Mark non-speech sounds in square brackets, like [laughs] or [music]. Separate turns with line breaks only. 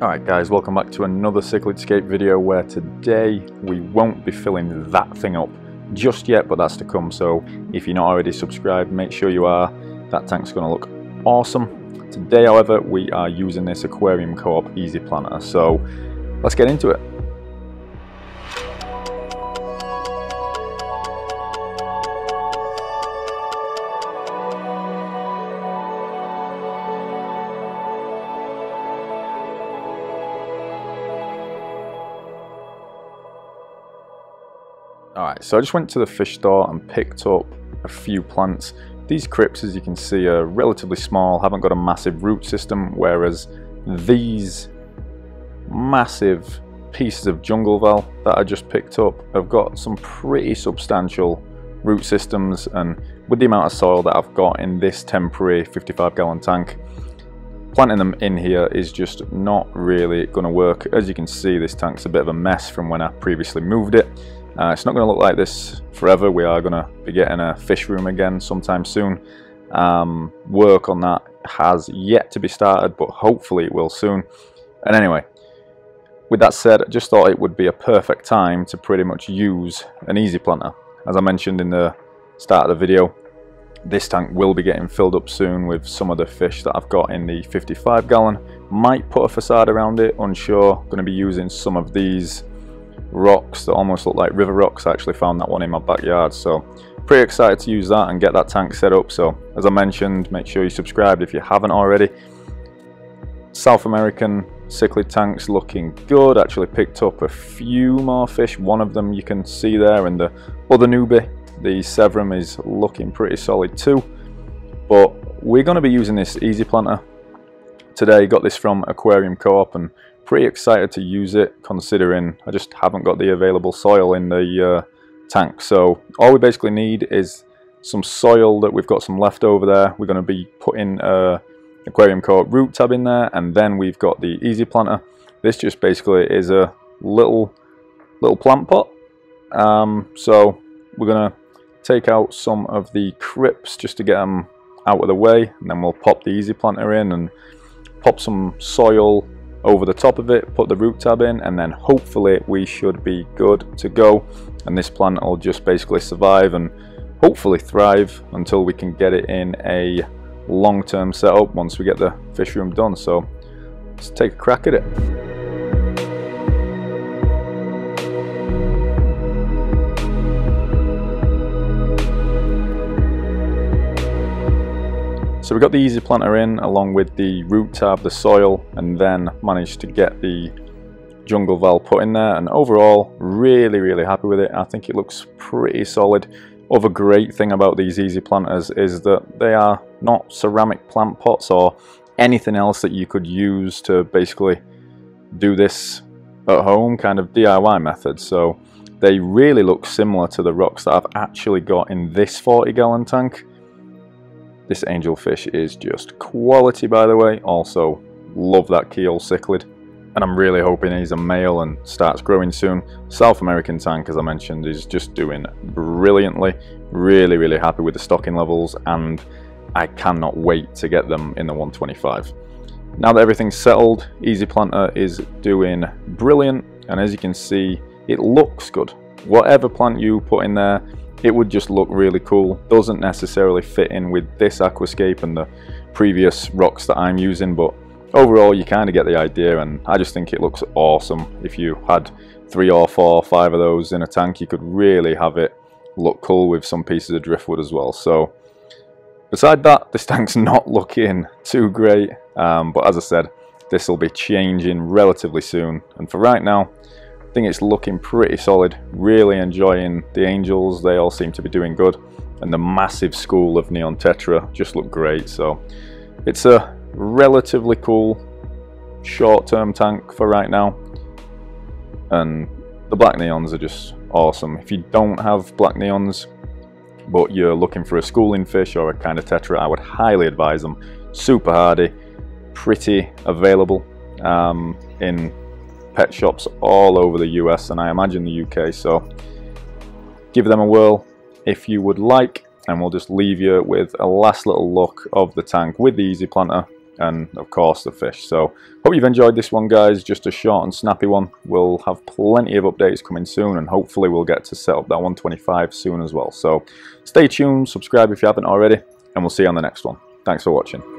Alright guys, welcome back to another Cichlidscape video where today we won't be filling that thing up just yet, but that's to come. So if you're not already subscribed, make sure you are. That tank's going to look awesome. Today, however, we are using this Aquarium Co-op Easy Planter. So let's get into it. Alright, so I just went to the fish store and picked up a few plants. These crypts, as you can see, are relatively small, haven't got a massive root system, whereas these massive pieces of jungle val that I just picked up have got some pretty substantial root systems and with the amount of soil that I've got in this temporary 55 gallon tank planting them in here is just not really going to work as you can see this tank's a bit of a mess from when I previously moved it uh, it's not going to look like this forever. We are going to be getting a fish room again sometime soon. Um, work on that has yet to be started, but hopefully it will soon. And anyway, with that said, I just thought it would be a perfect time to pretty much use an easy planter. As I mentioned in the start of the video, this tank will be getting filled up soon with some of the fish that I've got in the 55 gallon. Might put a facade around it, unsure. Going to be using some of these rocks that almost look like river rocks. I actually found that one in my backyard. So pretty excited to use that and get that tank set up. So as I mentioned, make sure you subscribe if you haven't already. South American cichlid tanks looking good. Actually picked up a few more fish. One of them you can see there and the other newbie, the Severum is looking pretty solid too. But we're going to be using this easy planter today. Got this from Aquarium Co-op and pretty excited to use it considering I just haven't got the available soil in the uh, tank. So all we basically need is some soil that we've got some left over there. We're going to be putting uh, Aquarium Co-op root tab in there and then we've got the easy planter. This just basically is a little little plant pot. Um, so we're going to take out some of the crypts just to get them out of the way and then we'll pop the easy planter in and pop some soil over the top of it, put the root tab in, and then hopefully we should be good to go. And this plant will just basically survive and hopefully thrive until we can get it in a long-term setup once we get the fish room done. So let's take a crack at it. So we got the easy planter in along with the root tab, the soil, and then managed to get the jungle val put in there. And overall, really, really happy with it. I think it looks pretty solid. Other great thing about these easy planters is that they are not ceramic plant pots or anything else that you could use to basically do this at home kind of DIY method. So they really look similar to the rocks that I've actually got in this 40 gallon tank. This angelfish is just quality by the way. Also love that keel cichlid. And I'm really hoping he's a male and starts growing soon. South American tank, as I mentioned, is just doing brilliantly. Really, really happy with the stocking levels and I cannot wait to get them in the 125. Now that everything's settled, Easy Planter is doing brilliant. And as you can see, it looks good. Whatever plant you put in there, it would just look really cool. Doesn't necessarily fit in with this aquascape and the previous rocks that I'm using, but overall you kind of get the idea and I just think it looks awesome. If you had three or four or five of those in a tank, you could really have it look cool with some pieces of driftwood as well. So beside that, this [laughs] tank's not looking too great, um, but as I said, this will be changing relatively soon. And for right now, think it's looking pretty solid. Really enjoying the Angels. They all seem to be doing good. And the massive school of Neon Tetra just look great. So it's a relatively cool short-term tank for right now. And the black neons are just awesome. If you don't have black neons, but you're looking for a schooling fish or a kind of tetra, I would highly advise them. Super hardy, pretty available um, in pet shops all over the US and I imagine the UK so give them a whirl if you would like and we'll just leave you with a last little look of the tank with the easy planter and of course the fish. So hope you've enjoyed this one guys, just a short and snappy one. We'll have plenty of updates coming soon and hopefully we'll get to set up that 125 soon as well. So stay tuned, subscribe if you haven't already, and we'll see you on the next one. Thanks for watching.